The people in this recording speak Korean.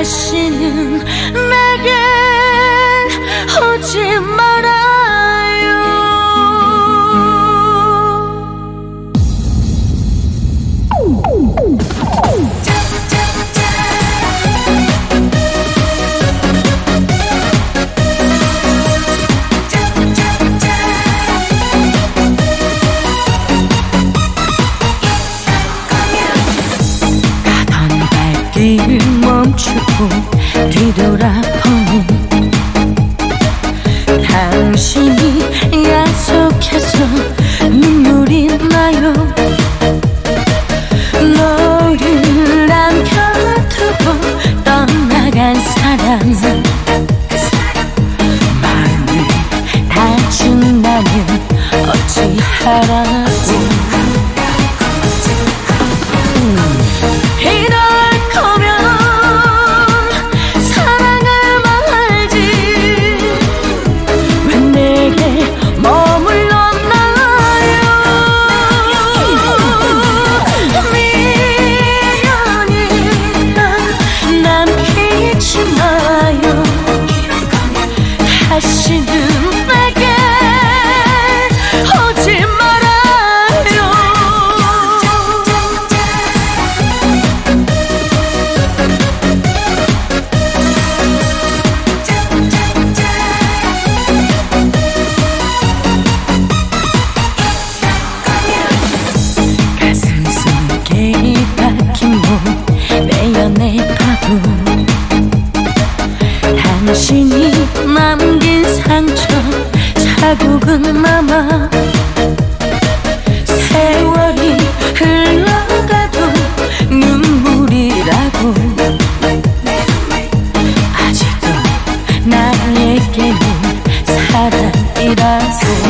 다시는 내게 오지 마. 멈추고 뒤돌아보는 당신이 약속해서 눈물이 나요. 너를 남겨두고 떠나간 사람. 마음을 다준다면 어찌하라 다시는 내게 오지 말아요. 가슴 속에 박힌 몸내 연애 파도 당신이 자국은 남아 세월이 흘러가도 눈물이라고. 아직도 나에게는 사랑이라서